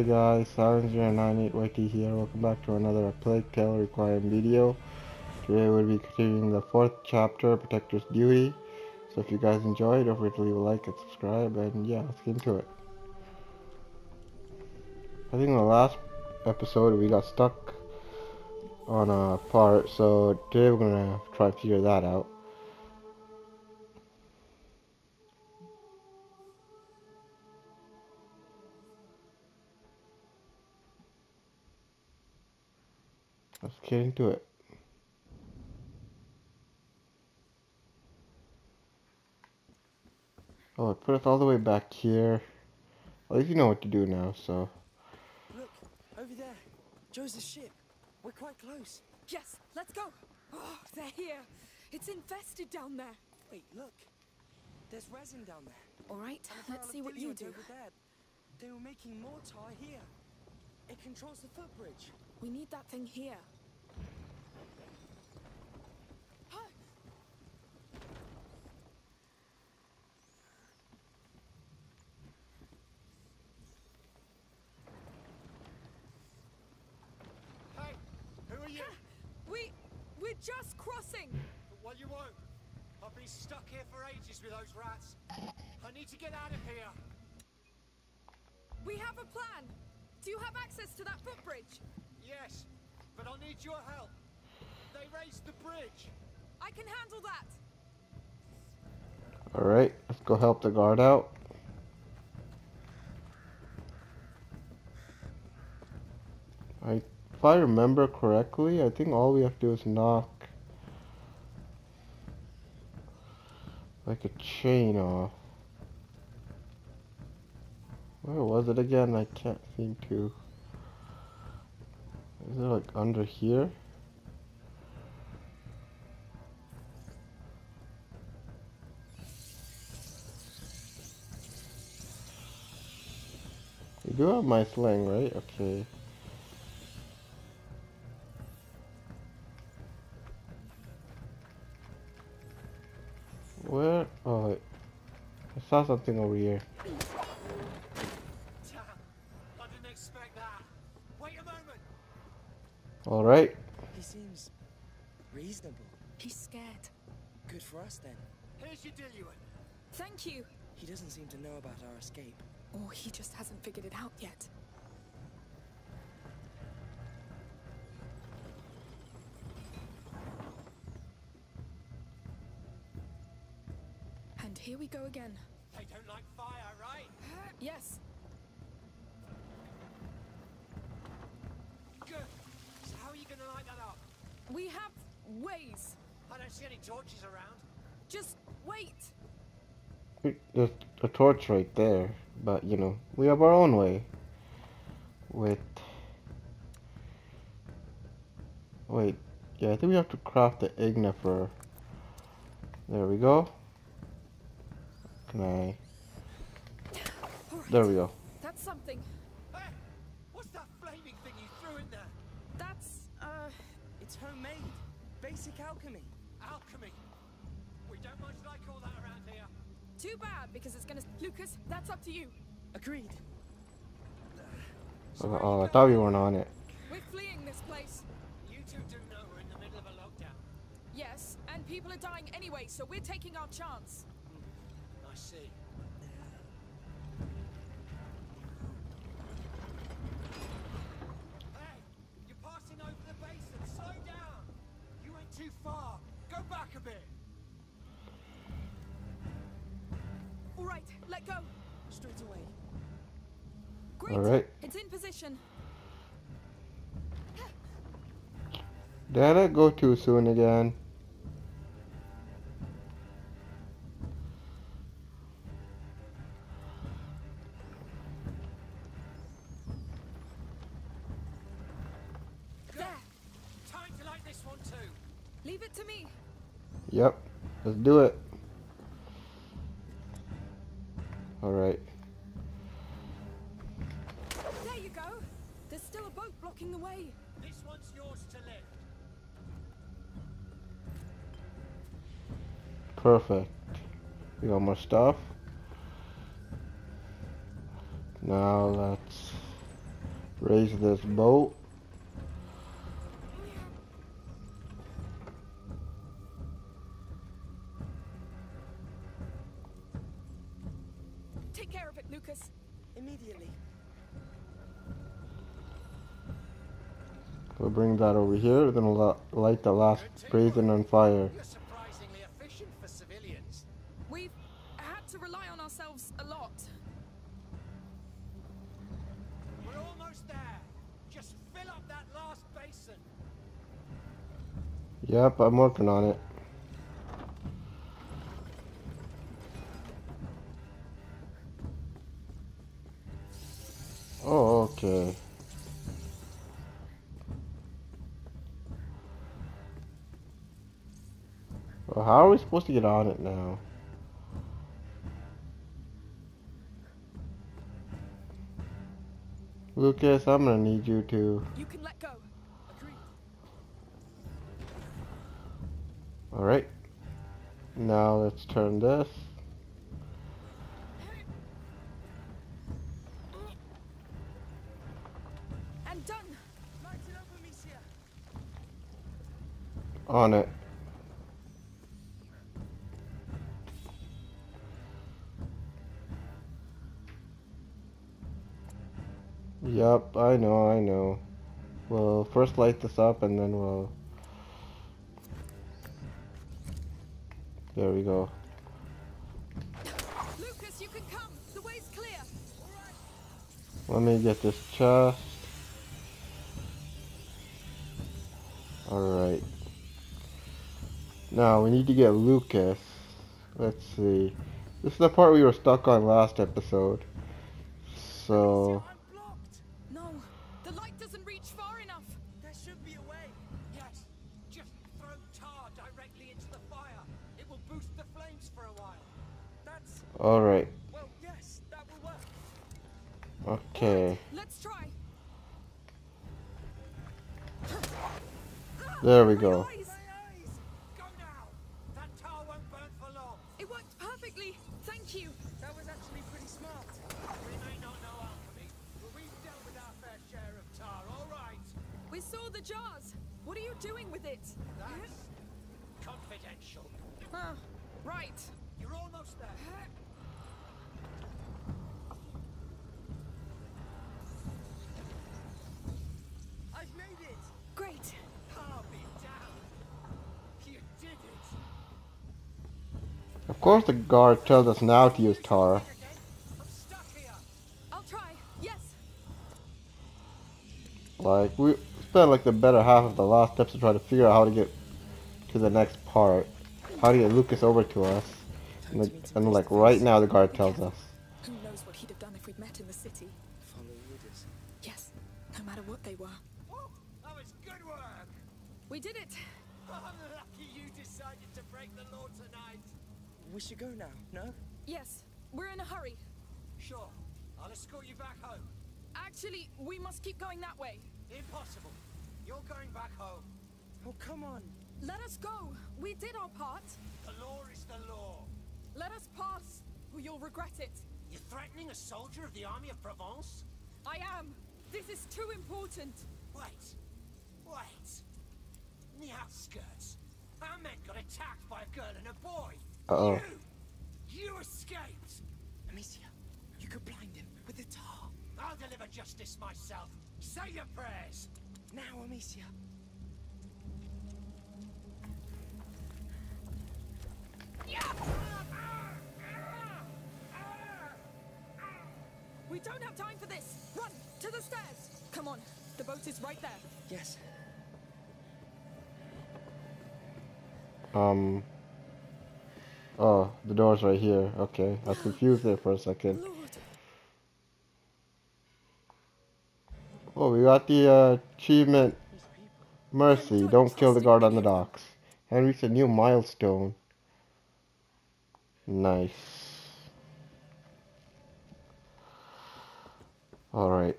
Hey guys, Cilence098YT here. Welcome back to another Plague Tale Requiem video. Today we'll be continuing the fourth chapter, Protector's Duty. So if you guys enjoyed, don't forget to leave a like and subscribe, and yeah, let's get into it. I think in the last episode we got stuck on a part, so today we're gonna try to figure that out. Let's get into it. Oh, it put us all the way back here. At least you know what to do now, so. Look, over there. Joe's ship. We're quite close. Yes, let's go. Oh, they're here. It's infested down there. Wait, look. There's resin down there. All right, let's see what you do. Over there. They were making more tar here. It controls the footbridge. We need that thing here. Huh. Hey, who are you? We, we're just crossing. Well, you won't. I've been stuck here for ages with those rats. I need to get out of here. We have a plan. Do you have access to that footbridge? Yes, but I'll need your help. They raised the bridge. I can handle that. Alright, let's go help the guard out. I, if I remember correctly, I think all we have to do is knock like a chain off. Where was it again? I can't seem to. Is it like under here? You do have my sling, right? Okay. Where? Oh, wait. I saw something over here. I didn't expect that. Wait a moment. Alright. He seems reasonable. He's scared. Good for us then. Here's your diluent. Thank you. He doesn't seem to know about our escape. Or he just hasn't figured it out yet. Here we go again. They don't like fire, right? Uh, yes, Good. So how are you gonna light that up? we have ways. I don't see any torches around. Just wait. There's a torch right there, but you know, we have our own way. With. Wait, yeah, I think we have to craft the ignifer. There we go. Can I? There we go. That's something. Hey, what's that flaming thing you threw in there? That's, uh, It's homemade. Basic alchemy. Alchemy. We don't much like all that around here. too bad because it's gonna. Lucas, that's up to you. Agreed. So Oh, I thought we weren't on it. We're fleeing this place. You two do know we're in the middle of a lockdown. Yes, and people are dying anyway, so we're taking our chance. I see. Hey, you're passing over the basin. Slow down. You went too far. Go back a bit. All right, let go. Straight away. Great. All right. It's in position. Did I go too soon again? Yep. Let's do it. Alright. There you go. There's still a boat blocking the way. This one's yours to lift. Perfect. We got more stuff. Now let's Raise this boat. We'll bring that over here, then we'll li- light the last brazen on fire. Surprisingly efficient for civilians. We've had to rely on ourselves a lot. We're almost there. Just fill up that last basin. Yep, I'm working on it. Oh, okay. Well, how are we supposed to get on it now? Lucas, I'm gonna need you to. You can let go. Agreed. Alright. Now let's turn this. And done. Light it up, On it. Yup, I know, I know. We'll first light this up and then we'll... There we go. Lucas, you can come. The way's clear. Let me get this chest. Alright. Now, we need to get Lucas. Let's see. This is the part we were stuck on last episode. So... dealt with our fair share of tar. All right. We saw the jars. What are you doing with it? That's confidential. Ah, right. You're almost there. I've made it. Great. I'll be damned. You did it. Of course the guard tells us now to use tar. I'm stuck here. I'll try. Yes. Like, we spent like the better half of the last steps to try to figure out how to get to the next part. How to get Lucas over to us. And, the, and like right now the guard tells us. Who knows what he'd have done if we'd met in the city? Follow orders. Yes. No matter what they were. Woo, that was good work. We did it. I'm lucky you decided to break the law tonight. We should go now. No? Yes. We're in a hurry. Sure, I'll escort you back home. Actually, we must keep going that way. Impossible. You're going back home. Oh, come on. Let us go. We did our part. The law is the law. Let us pass, or you'll regret it. You're threatening a soldier of the army of Provence? I am. This is too important. Wait. Wait. In the outskirts, our men got attacked by a girl and a boy. Uh-oh. You! You escaped! Amicia, you could blind him with the tar. I'll deliver justice myself. Say your prayers. Now, Amicia. We don't have time for this. Run to the stairs. Come on. The boat is right there. Yes. Um. Oh, the door's right here. Okay, I was confused there for a second. Lord. Oh, we got the uh, achievement. Mercy, don't kill the guard on the docks. And reached a new milestone. Nice. Alright.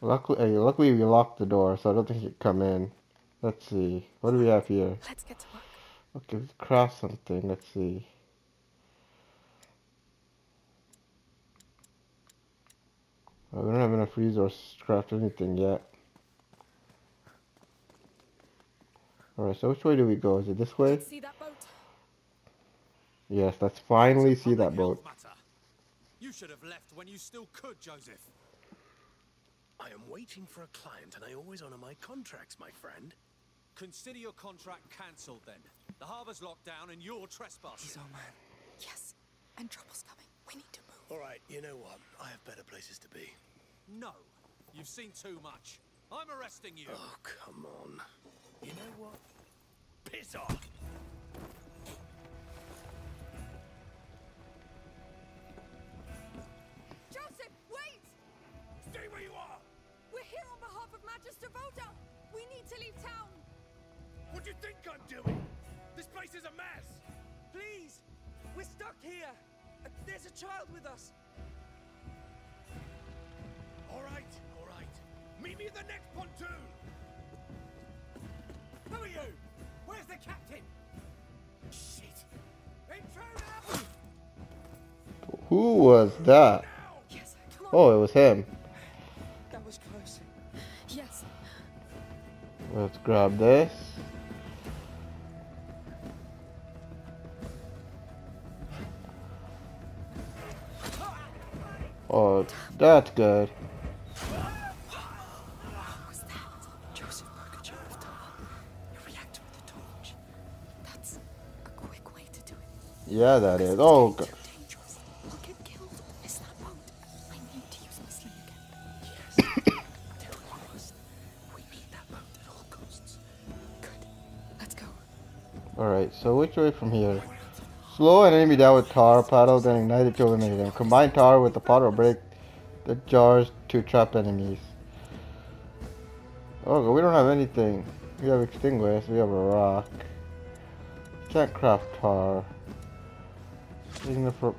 Luckily, hey, luckily we locked the door, so I don't think he could come in. Let's see. What do we have here? Let's get to work. Okay, let's craft something. Let's see. Uh, we don't have enough resources to craft anything yet. Alright, so which way do we go? Is it this way? See that boat? Yes, let's finally see that boat. Matter. You should have left when you still could, Joseph. I am waiting for a client and I always honor my contracts, my friend. Consider your contract cancelled then. The harbor's locked down and you're trespassing. He's our man. Yes. And trouble's coming. We need to move. All right, you know what? I have better places to be. No, you've seen too much. I'm arresting you. Oh, come on. You know what? Piss off! Voda. We need to leave town. What do you think I'm doing? This place is a mess! Please! We're stuck here! There's a child with us! All right, all right. Meet me at the next pontoon! Who are you? Where's the captain? Shit! Intruder! Who was that? Yes. Oh, it was him. Let's grab this. Oh, that's good. That? Joseph Murgatroyd. A reactor with a torch. That's a quick way to do it. Yeah, that is. Oh, God. So which way from here? Slow an enemy down with tar, paddle, then ignite it to eliminate them. Combine tar with the pot or break the jars to trap enemies. Oh, we don't have anything. We have extinguished, we have a rock. Can't craft tar. Using for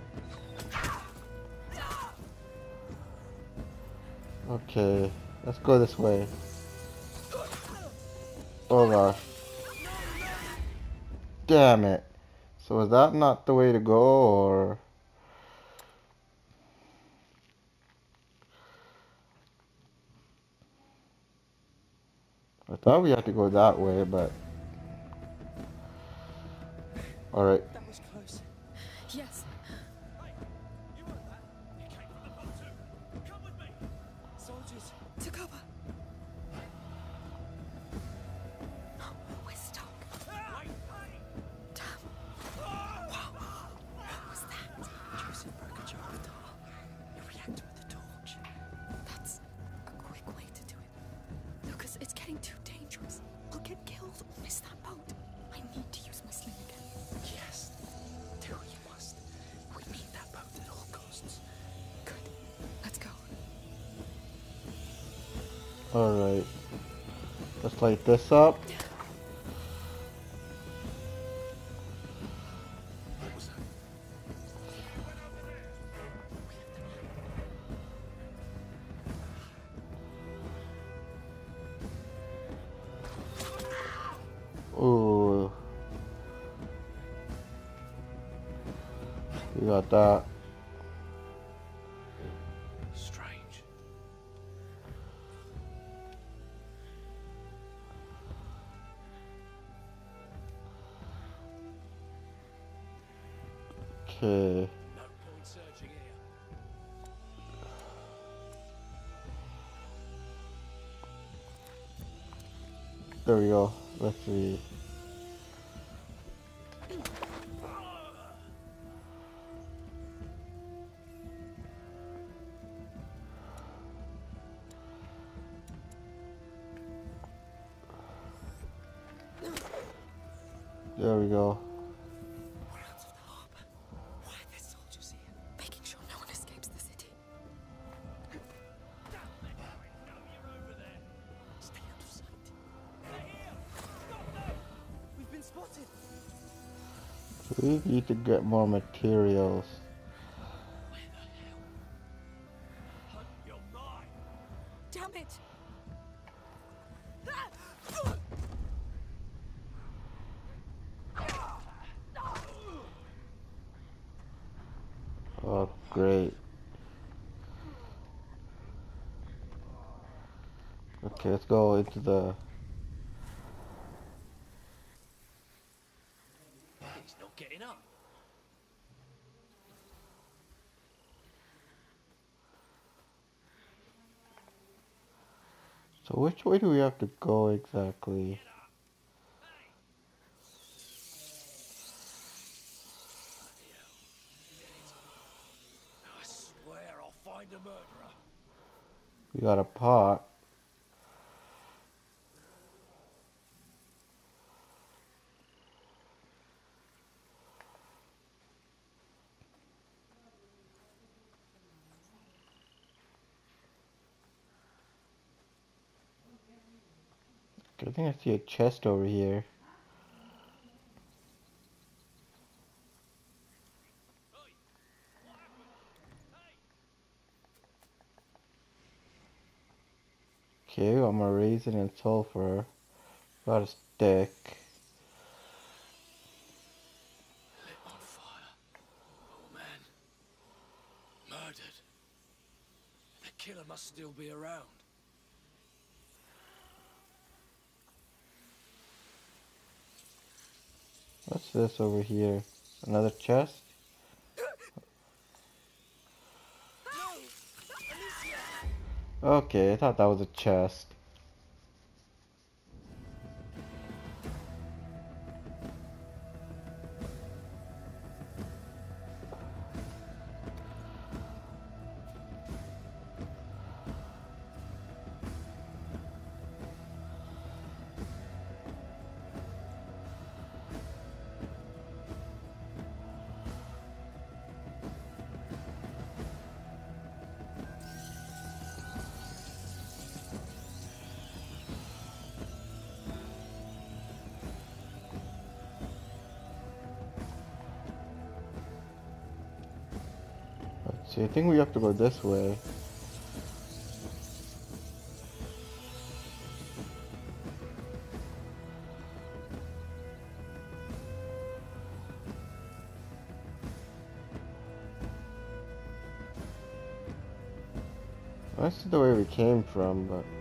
Okay, let's go this way. Oh gosh. Damn it. So is that not the way to go, or... I thought we had to go that way, but... Alright. Light this up. Ooh. We got that. There we go. Let's get more materials. Damn it! Oh, great. Okay, let's go into the. He's not getting up. So which way do we have to go exactly? I swear I'll find a murderer. We got a pot. A chest over here. Okay, got my resin and sulfur. Got a stick. The killer must still be around. What's this over here? Another chest? Okay, I thought that was a chest. See, I think we have to go this way. That's the way we came from, but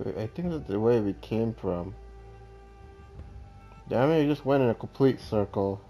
I think that's the way we came from. Damn it, you just went in a complete circle.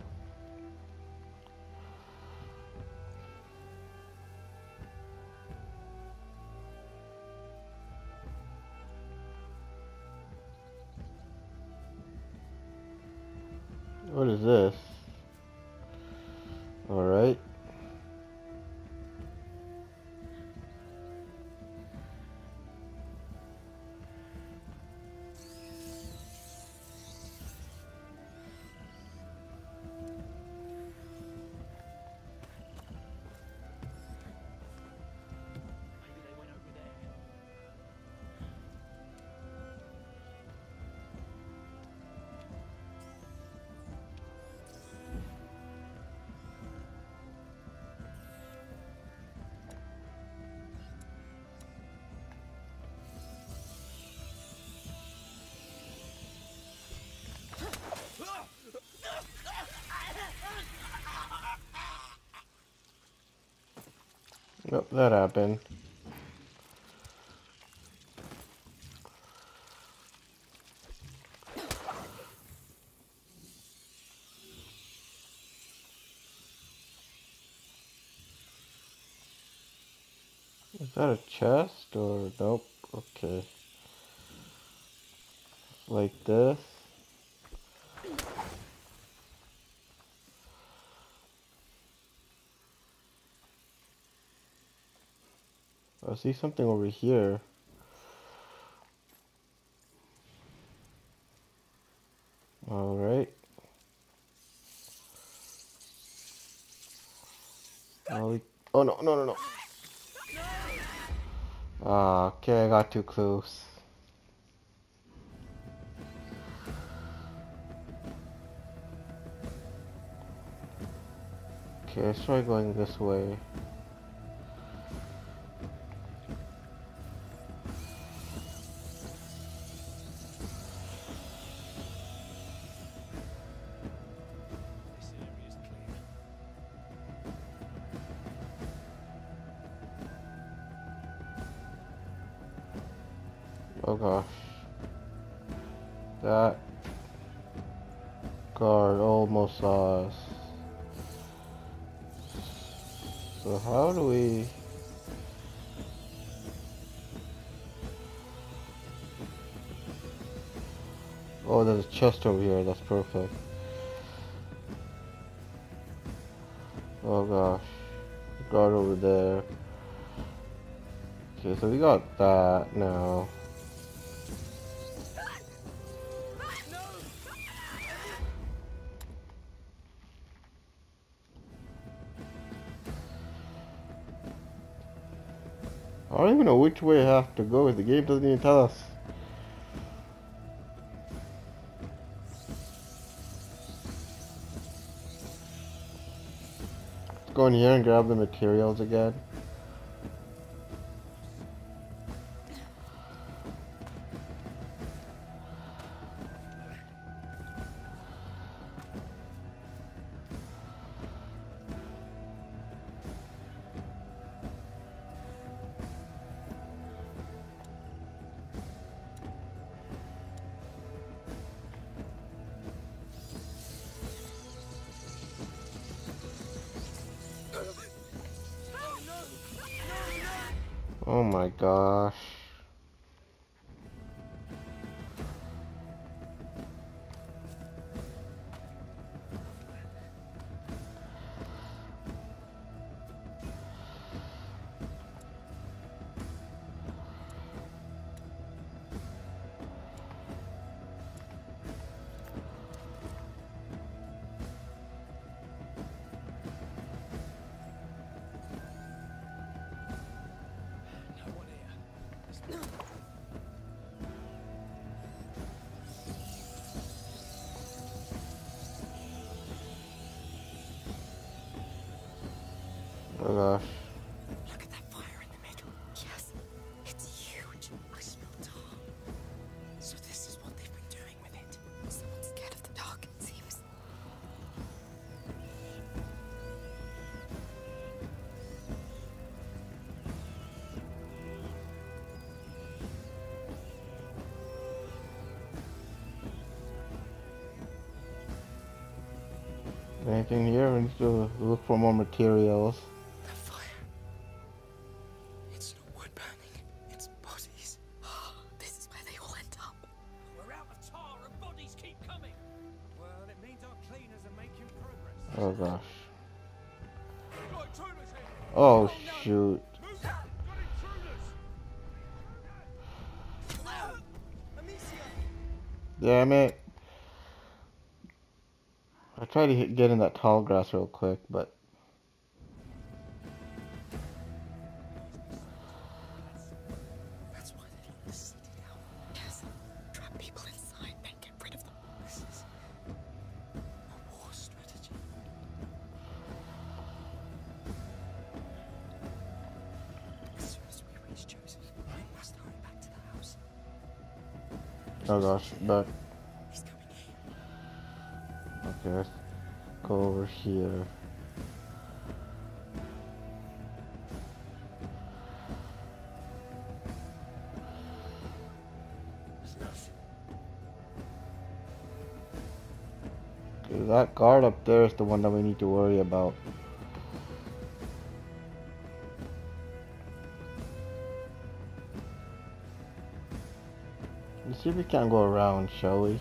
That happened. Is that a chest or nope? Okay. Like this. I see something over here. Alright. Oh, oh no, no, no, no. Ah, okay, I got too close. Okay, let's try going this way. That guard almost saw us. So how do we... Oh, there's a chest over here. That's perfect. Oh gosh. Guard over there. Okay, so we got that now. Don't even know which way I have to go. If the game doesn't even tell us. Let's go in here and grab the materials again. Oh my gosh. Anything here? We need to look for more materials. Tried to hit, get in that tall grass real quick, but is the one that we need to worry about. Let's see if we can go around, shall we?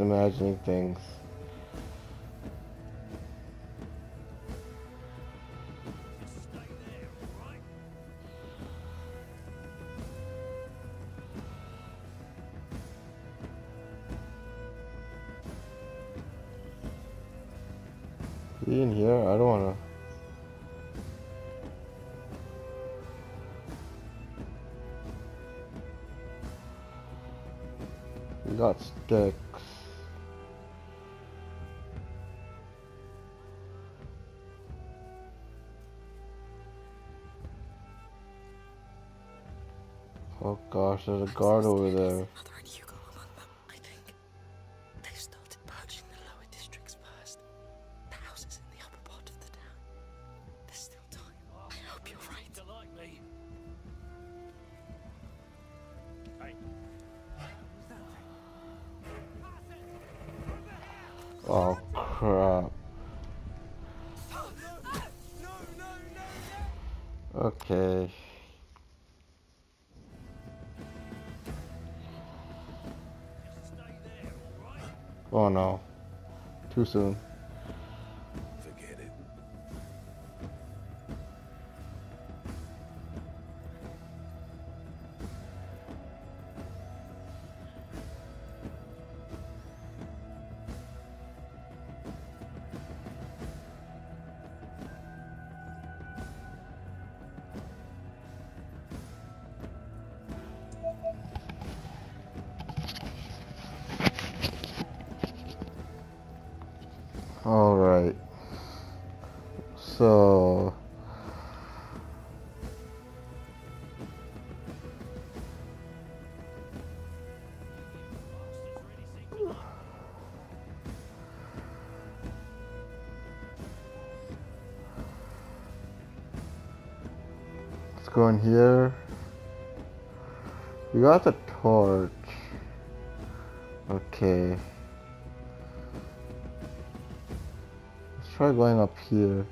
imagining things. Be in here? I don't wanna. We got stuck. Oh gosh, there's a guard over there. too soon. go in here. We got the torch. Okay. Let's try going up here.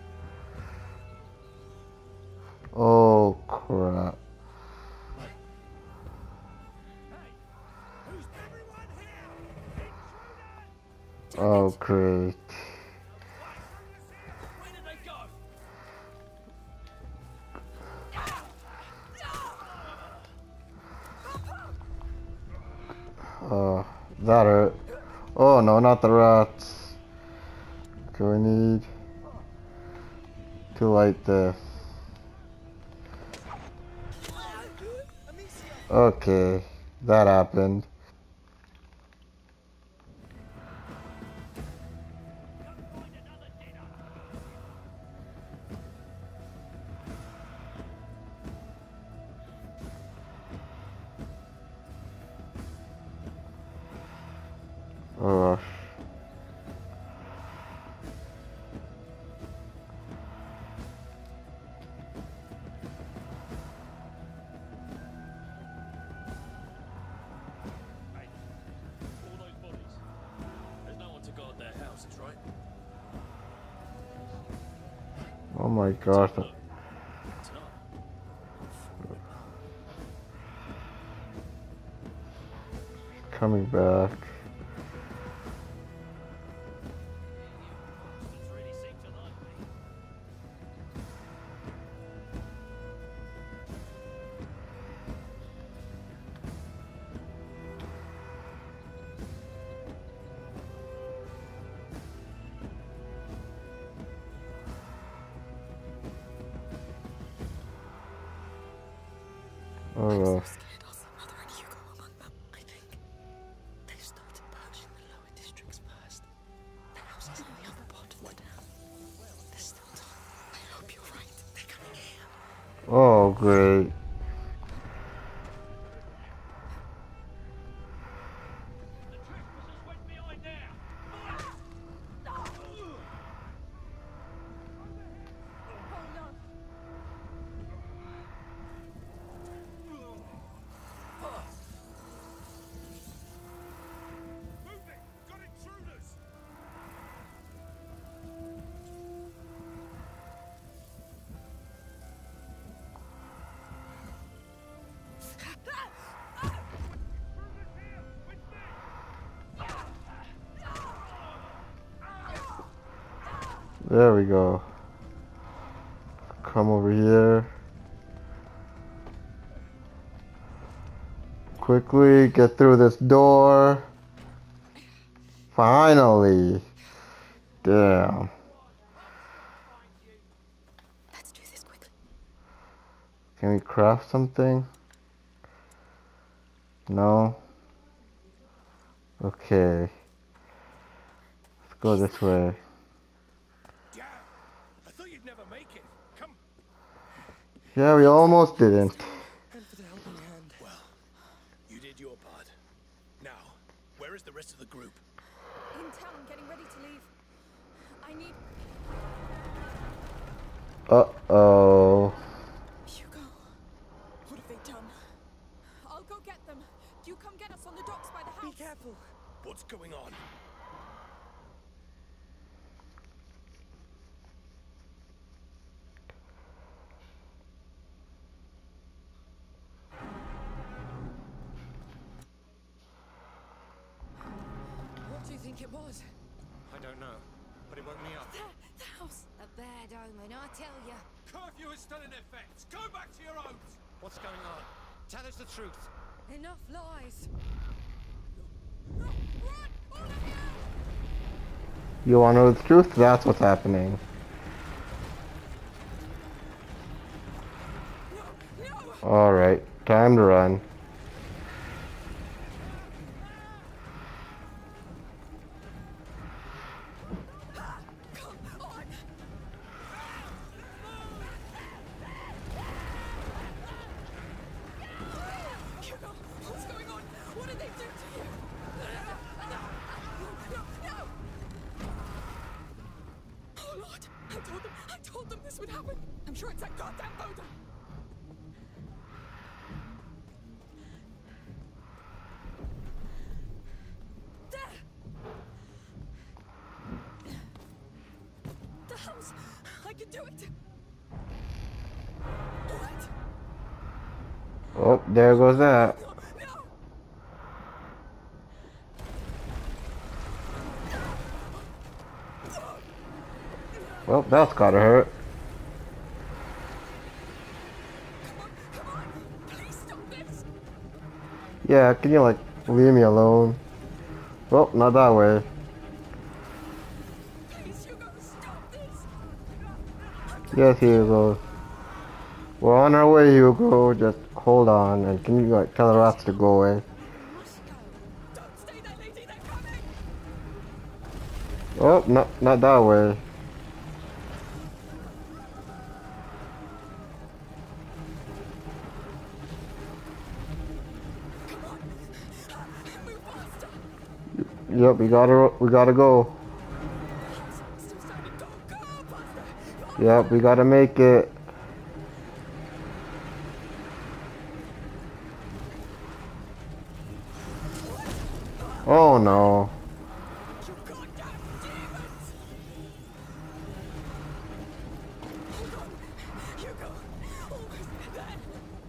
my god. Coming back. There we go. Come over here. Quickly get through this door. Finally. Damn. Let's do this quickly. Can we craft something? No. Okay. Let's go this way. Damn! I thought you'd never make it. Come. Yeah, we almost didn't. And for the helping hand. Well, you did your part. Now, where is the rest of the group? In town, getting ready to leave. I need Uh-oh. Hugo. What have they done? I'll go get them. You come get us on the docks by the Be careful. What's going on? What do you think it was? I don't know, but it woke me up. There, the house. A bad omen, I tell ya. Curfew is still in effect. Go back to your homes. What's going on? Tell us the truth. Enough lies. No, run! All of you! You wanna know the truth? That's what's happening. No! Alright, time to run. I told them! I told them this would happen! I'm sure it's that goddamn Boda! There! The house! I can do it! What? Oh, there goes that. No! No! Well, that's gotta hurt. Yeah, can you like leave me alone? Well, not that way. Yes, Hugo. We're on our way, Hugo. Just hold on, and can you like tell the rats to go away? Oh, not not that way. Yep, we gotta we gotta go. Yep, we gotta make it. Oh no.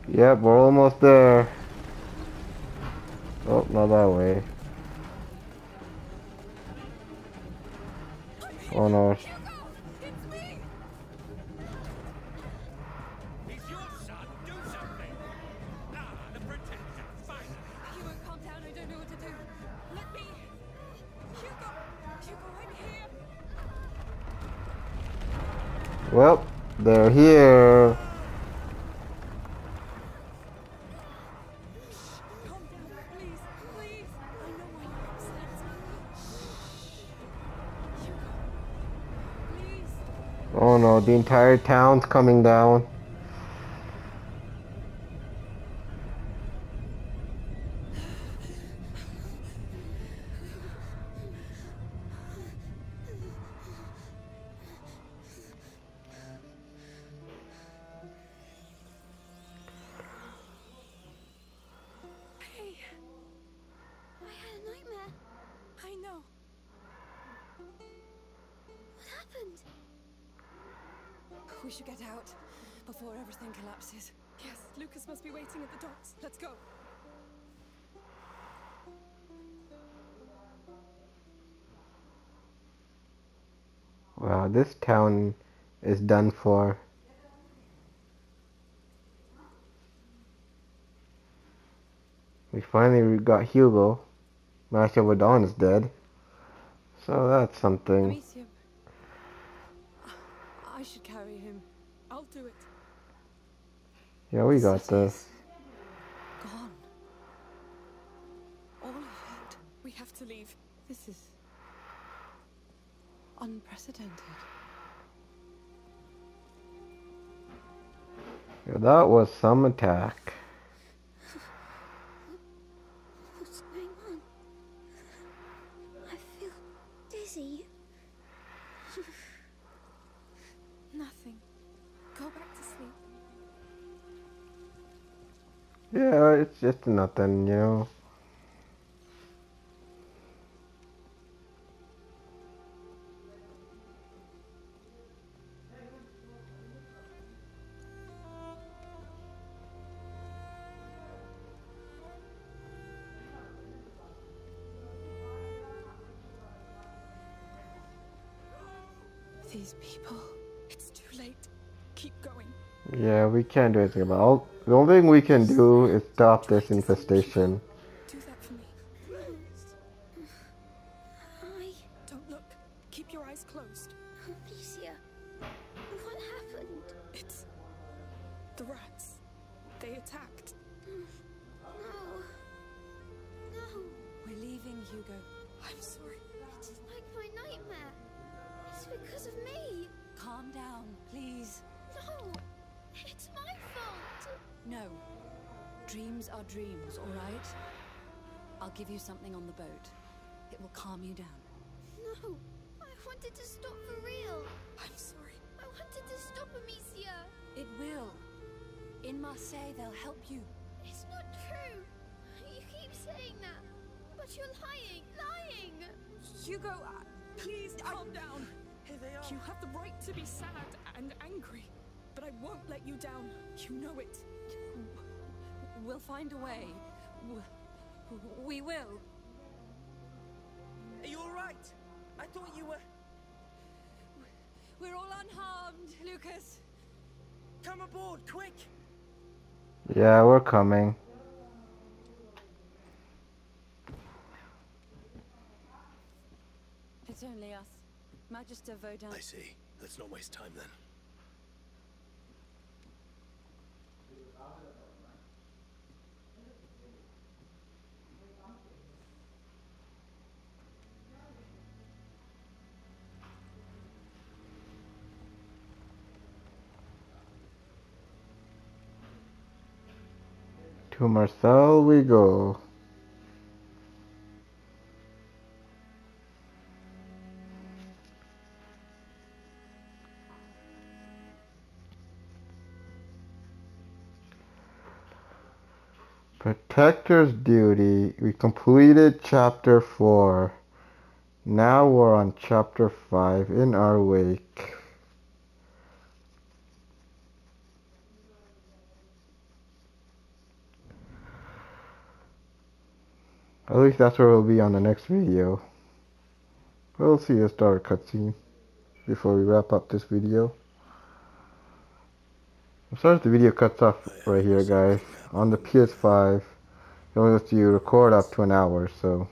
Yep, we're almost there. Oh, not that way. Oh, I'm here. Well, they're here. The entire town's coming down. We should get out before everything collapses. Yes, Lucas must be waiting at the docks. Let's go. Wow, this town is done for. We finally got Hugo. Master Vaudin is dead. So that's something. Amicia. I should carry him. I'll do it. Yeah, we got this. Gone. All of it. We have to leave. This is unprecedented. Yeah, that was some attack. Yeah, it's just nothing, you know. These people. It's too late. Keep going. Yeah, we can't do anything about it. The only thing we can do is stop this infestation. In Marseille, they'll help you. It's not true. You keep saying that. But you're lying. Lying. Hugo, uh, please calm down. Here they are. You have the right to be sad and angry, but I won't let you down. You know it. We'll find a way. We will. Are you all right? I thought you were. We're all unharmed, Lucas. Come aboard, quick! Yeah, we're coming. It's only us. Magister Vaudin. I see. Let's not waste time then. To Marcel we go. Protector's duty. We completed chapter 4. Now we're on chapter 5 in our wake. At least that's where we'll be on the next video. We'll see a start cutscene before we wrap up this video. I'm sorry if the video cuts off right here, guys. On the PS5, it only lets you record up to an hour, so